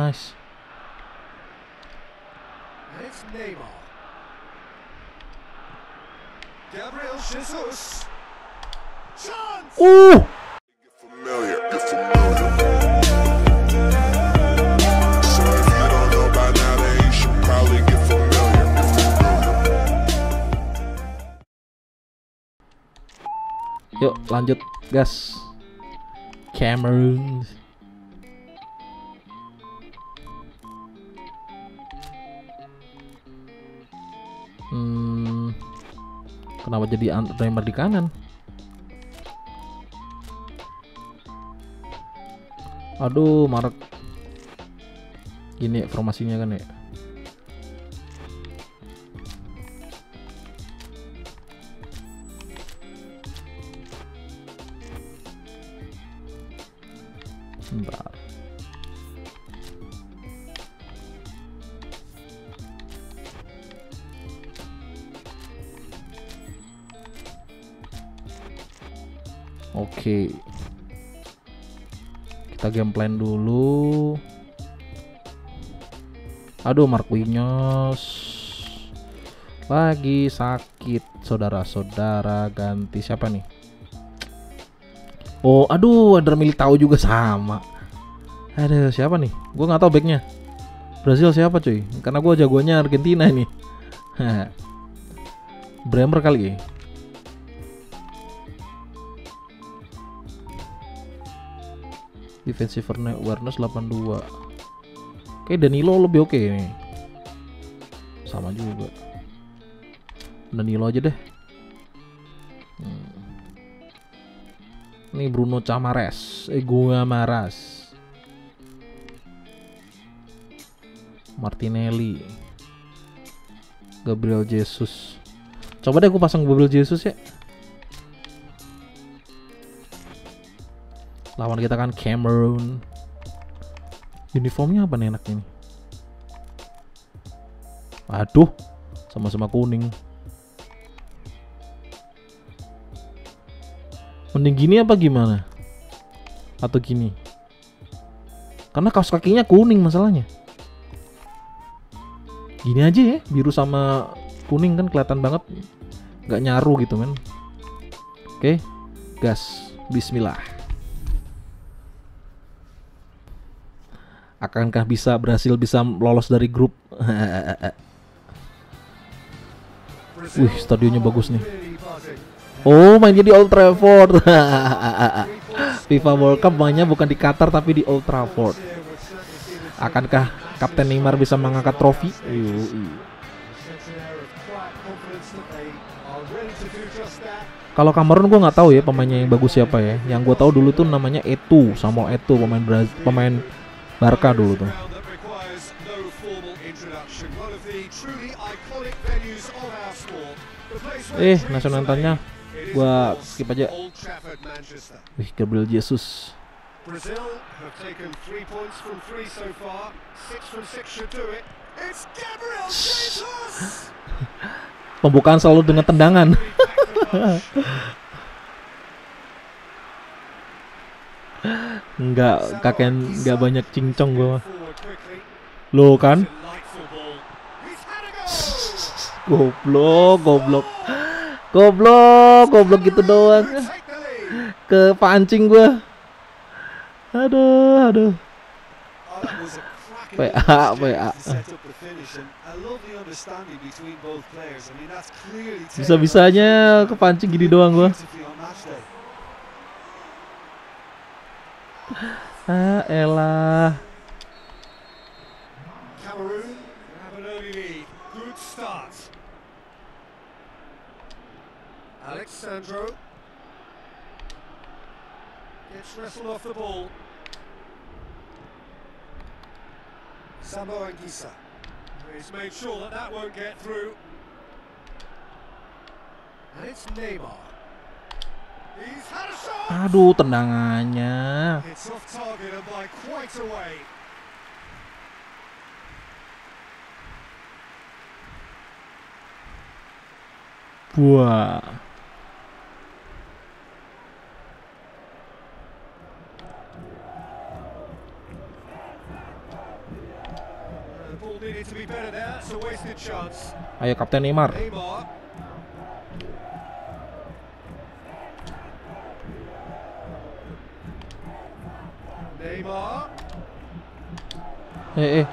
Nice. And it's Neymar. Gabriel Jesus. Chance! Uh, familiar, get familiar. So Hmm, kenapa jadi Neymar di kanan? Aduh, Marek. Gini formasinya kan ya. Oke. Kita game plan dulu. Aduh, Marquinhos lagi sakit, saudara-saudara. Ganti siapa nih? Oh, aduh, ada Militao juga sama. Ada siapa nih? Gue nggak tahu backnya. Brazil siapa cuy? Karena gue jagonya Argentina ini. Bremer kali ya. Defensive awareness 82. Kayak Danilo lebih oke nih. Sama juga. Danilo aja deh. Hmm. Ini Bruno Camares, eh gua Maras. Martinelli. Gabriel Jesus. Coba deh aku pasang Gabriel Jesus ya. Lawan kita kan Cameroon. Uniformnya apa nih enaknya nih? Aduh, sama-sama kuning. Mending gini apa gimana? Atau gini? Karena kaos kakinya kuning masalahnya. Gini aja ya, biru sama kuning kan kelihatan banget nggak nyaru gitu men. Oke, gas, Bismillah. Akankah bisa Brasil bisa lolos dari grup? Wih, stadionnya bagus nih. Oh, mainnya di Old Trafford. FIFA World Cup mainnya bukan di Qatar tapi di Old Trafford. Akankah Kapten Neymar bisa mengangkat trofi? Kalau Kamerun gue nggak tahu ya pemainnya yang bagus siapa ya. Yang gue tahu dulu tuh namanya Etu, sama Etu pemain Brazil, pemain Barca dulu tuh. Eh, nasional is, gua skip aja. Wih, Gabriel Jesus. Brazil have taken three points from three so far. Six from six should do it. It's Gabriel Jesus! Pembukaan selalu dengan tendangan. Enggak, kakek nggak banyak cincong quickly. Lo kan? Goblok, goblok. Goblok, goblok gitu doang. Lead. Kepancing gue. Aduh, aduh. PA, PA. to set up the finish Ah. Cameroon have an early lead. Good start. Alexandro gets wrestled off the ball. Sambo Anguissa. He's made sure that that won't get through. And it's Neymar. A way. Wah. Ball needed to be better there. It's a wasted chance. Ayo Kapten Neymar. Neymar. Neymar. Eh eh.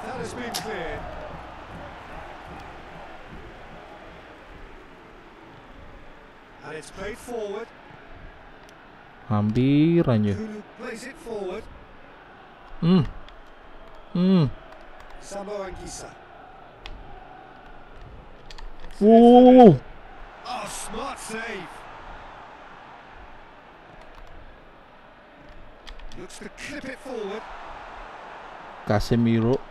Hampir aja. Hmm. Hmm. Wow. Oh, smart save. Looks to clip it forward. Casemiro.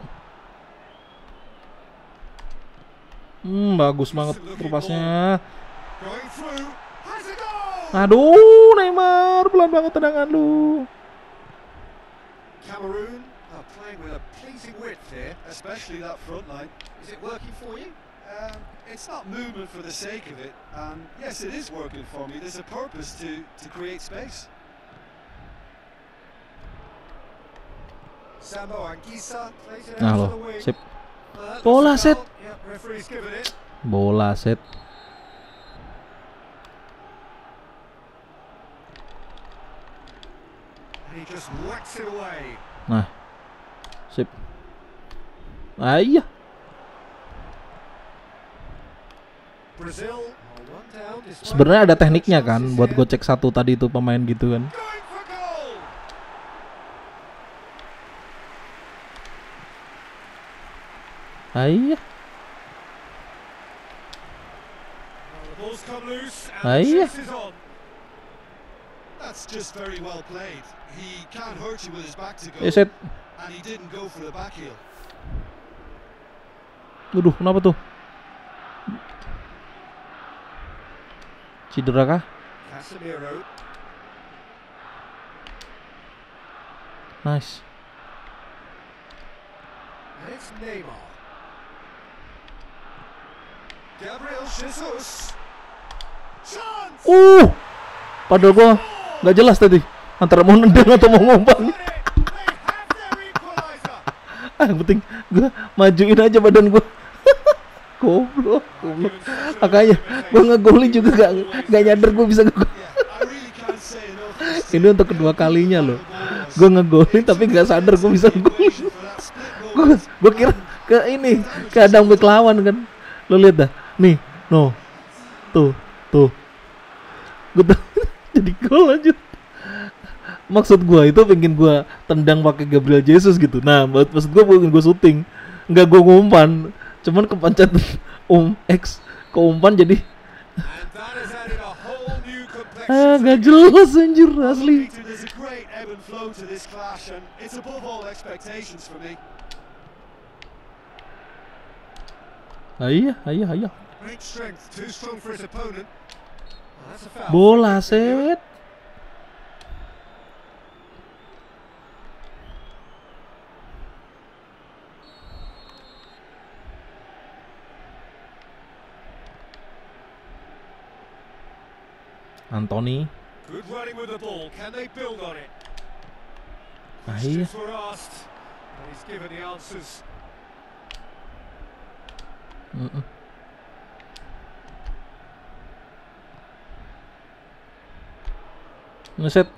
Hmm, bagus banget terpasnya. Aduh, Neymar, pelan banget tendangan lu. Cameroon are playing with a pleasing width here, especially that front line. Is it working for you? Um, it's not movement for the sake of it. Um, yes, it is working for me. There's a purpose to, to create space. Nah loh, sip. Bola, set. Bola set. Nah. Sip. Ah iya. Sebenarnya ada tekniknya kan buat gocek satu tadi itu pemain gitu kan. Going for goal. Ah iya. Well, the ball's come loose and Ah, the yeah. chase is on. That's just very well played. He can't hurt you with his back to go, set. and he didn't go for the back heel. Waduh, kenapa tuh? Cedera kah? Casemiro. Nice. And it's Neymar. Gabriel Jesus. Uh. Padahal gua nggak jelas tadi antara mau nendang atau mau ngumpan. Ah, yang penting gua majuin aja badan gua. goblok, goblok. Makanya gua ngegolin juga gak, gak nyadar gua bisa ngegol. Yeah, I really can't say enough. as to Ini untuk kedua kalinya loh. Gua ngegolin tapi nggak sadar gua bisa ngegolin. Gua, gua kira ke ini ke Adam lawan kan. Lo lihat dah. Nih, no. Tuh, tuh. Tuh jadi gol aja. Maksud gua itu pengen gua tendang pakai Gabriel Jesus gitu. Nah, mak- maksud gua pengen gua syuting. Enggak gua ngumpan. Cuman kepencet um X ke umpan jadi ah gak jelas anjir asli. Peter, there's a great ebb and flow to this clash, and it's above all expectations for me. Ah, iya, iya, iya. Great strength, too strong for his opponent. Well, that's a foul. Bola set. Anthony. Good running with the ball. Can they build on it? Ah, iya. Questions were asked, and he's given the answers. Mm-mm. Ngeset.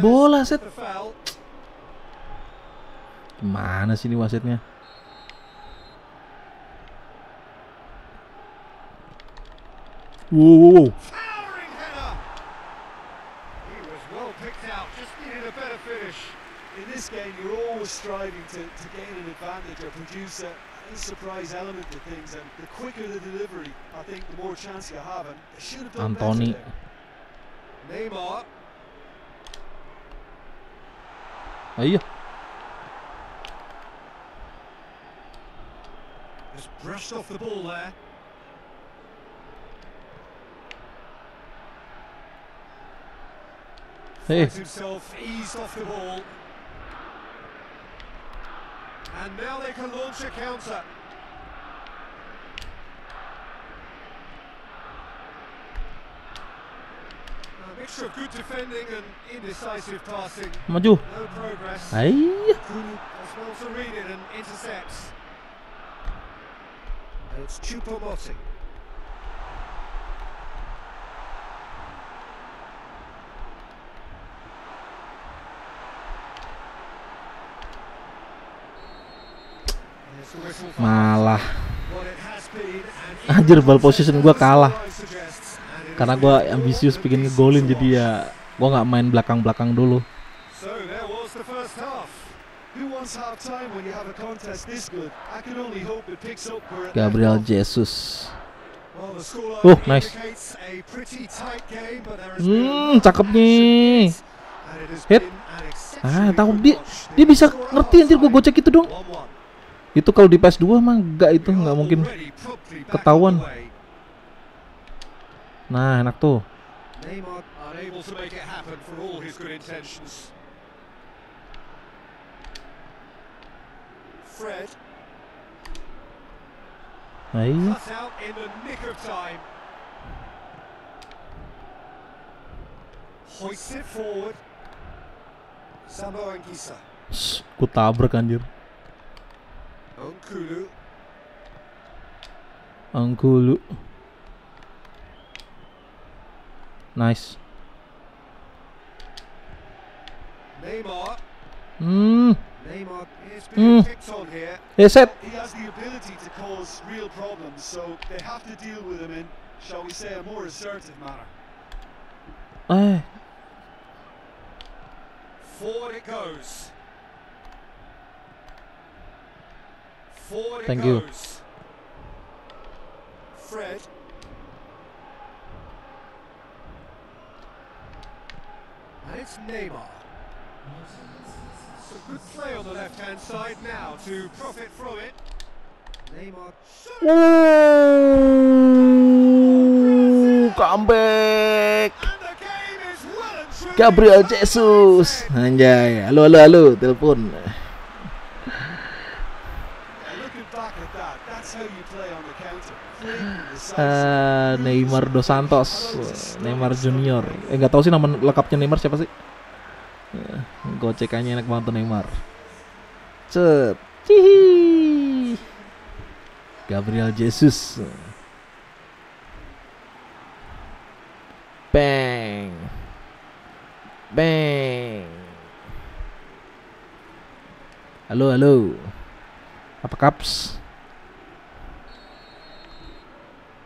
Bola, set. Gimana sih ini wasitnya? Wow, wow, wow. Towering header. He was well picked out. Just needed a better finish. In this game, you're always striving to, to gain an advantage or produce a, a surprise element to things, and the quicker the delivery, I think the more chance you have. And they should have done Anthony. better there. Neymar. Iya. Just brushed off the ball there. Hey. Himself eased off the ball. And now they can launch a counter. It's Chupomoting. Whistle for Malah. Anjir, ball position half kalah. surprise suggests, and it Karena really ambisius pengen paced ngegolin jadi ya gua nggak main dulu. Up where it Gabriel. Jesus. Oh, nice. Hmm, cakep nih. Hit. Ah, tahu dia dia bisa ngerti anjir gua halftime, gocek itu dong. 1-1. Itu kalau di PS2 mah enggak itu We nggak are mungkin ketahuan. on the way. Nah, enak tuh. Neymar unable to make it happen for all his good intentions. Fred Nah, iya. Ku tabrak anjir. Onkulu. Angkulu. Nice. Neymar. Hmm. Neymar is Mm. being picked on here. Eh, set. He has the ability to cause real problems, so they have to deal with him in, shall we say, a more assertive manner. Eh, Forward it goes. Forward it Thank you. Fred. It's Neymar. Some good play on the left hand side now to profit from it. Neymar. Ooh, comeback. And the game is well and truly Gabriel Jesus. Anjay, halo halo halo, telepon. Eh, Neymar dos Santos, Neymar Junior. Eh nggak tahu sih nama lengkapnya Neymar siapa sih? Eh, Gocekannya enak banget tuh Neymar. Cet. Cihi. Gabriel Jesus. Bang. Bang. Halo, halo. Apa kaps?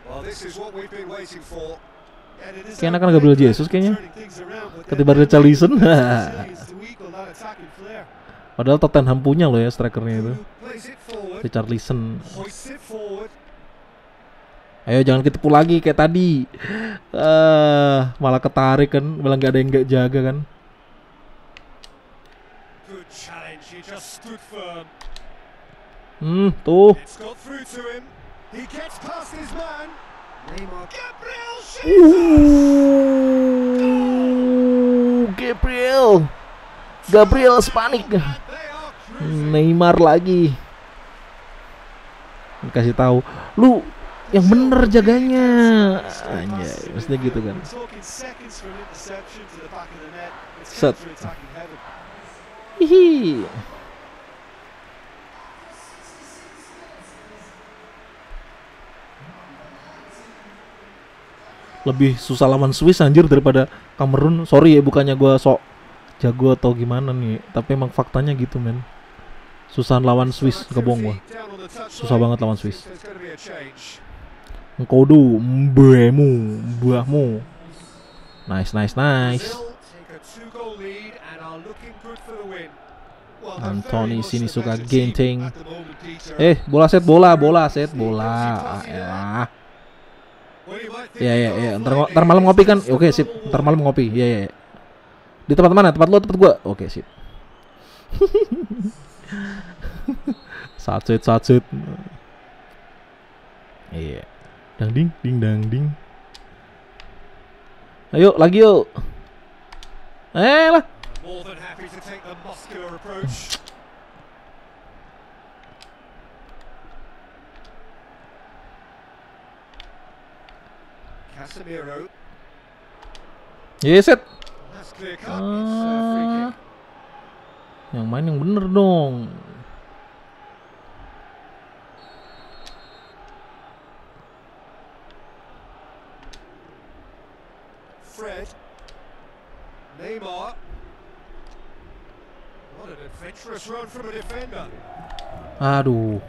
Well, this is what we've been waiting for. And it is Kayak that enakan Gabriel great Jesus kayaknya. turning things around, but Ketiban then Richarlison. resilience to equal that attacking flair. Padahal Tottenham punya loh ya strikernya itu. It forward. Ayo jangan ketipu lagi kayak tadi. Eh, malah ketarik kan, malah nggak ada yang nggak jaga kan. Hmm, tuh. Uh, Gabriel. Gabriel panik. Neymar lagi. Kasih tahu, lu yang bener jaganya. Anjay, mestinya gitu kan. We're talking seconds from interception to the back of the net. It's Set. counter-attacking heaven. Hihi. Lebih susah lawan Swiss anjir daripada Kamerun. Sorry ya bukannya gua sok jago atau gimana nih, tapi emang faktanya gitu men. Susah lawan Swiss, gak bohong gua. Susah banget lawan Swiss. Engkodu, mbahmu, mbahmu. Nice, nice, nice. Anthony sini suka genting. Eh, bola set bola, bola set bola. Ah, elah. Iya iya iya. Ntar, ntar malam ngopi kan? Oke sip. Ntar malam ngopi. Iya iya. iya. Di tempat mana? Tempat lo, tempat gua. Oke sip. Sacet sacet. Iya. Dang ding ding dang ding. Ayo lagi yuk. Eh lah. Yeset. Ah. Uh, yang main yang bener dong. Fred. Neymar. What an adventurous run from a defender. Aduh.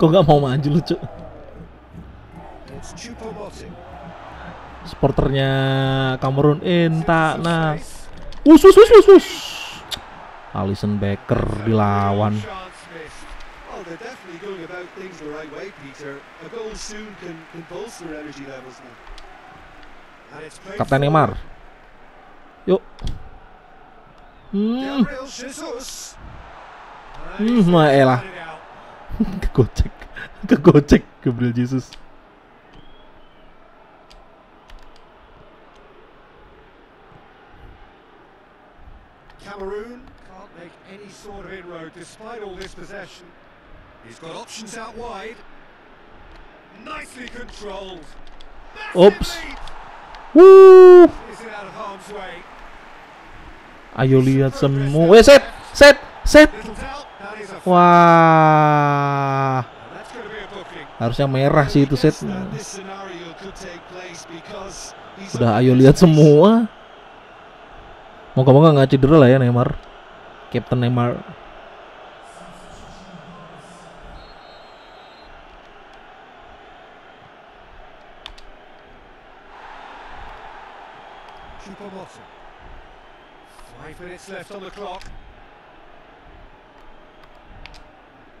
Kok nggak mau maju lu, Cuk? It's Chupomoting. Supporternya Kamerun Inta nah. Us us us us us. Alison Becker dilawan. Kapten. Neymar. Yuk. Hmm. Hmm, elah. Kegocek. Kegocek Gabriel Jesus. Cameroon can't make any sort of inroad despite all this possession. He's got options out wide. Nicely controlled. Oops. lead. Wuh. Is it out of harm's way? Ayo lihat semua. Eh, set, set, set. Wah. Harusnya merah sih itu set. Guess that this scenario could take place because he's Udah on ayo lihat semua. Moga-moga nggak cedera lah ya Neymar. Captain Neymar. Five minutes left on the clock. Onkulu. Bengkulu. Bengkulu. Samoa Ngisa. Onkulu. It's being played forward. He's got away. He's got the ball glued to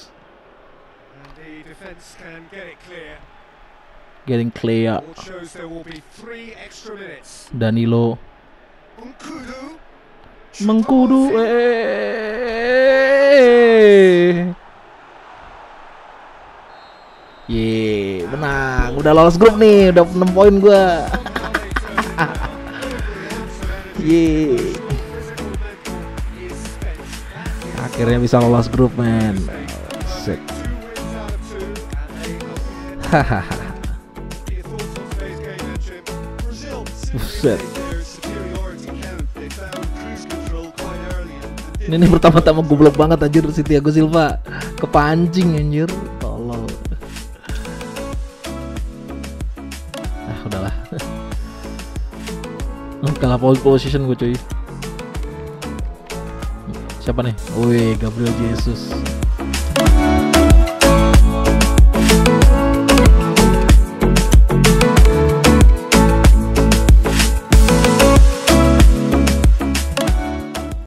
The defence can get it clear. Getting clear. Danilo. Mengkudu. Eh. Ye, menang. Udah lolos grup nih, udah 6 poin gua. Ye. Akhirnya bisa lolos grup, men. Set. And Ini, ini pertama-tama goblok banget anjir si Thiago Silva. Kepancing anjir. Tolol. Ah, udahlah. Kalah pole position gue cuy. Siapa nih? Wih, Gabriel Jesus.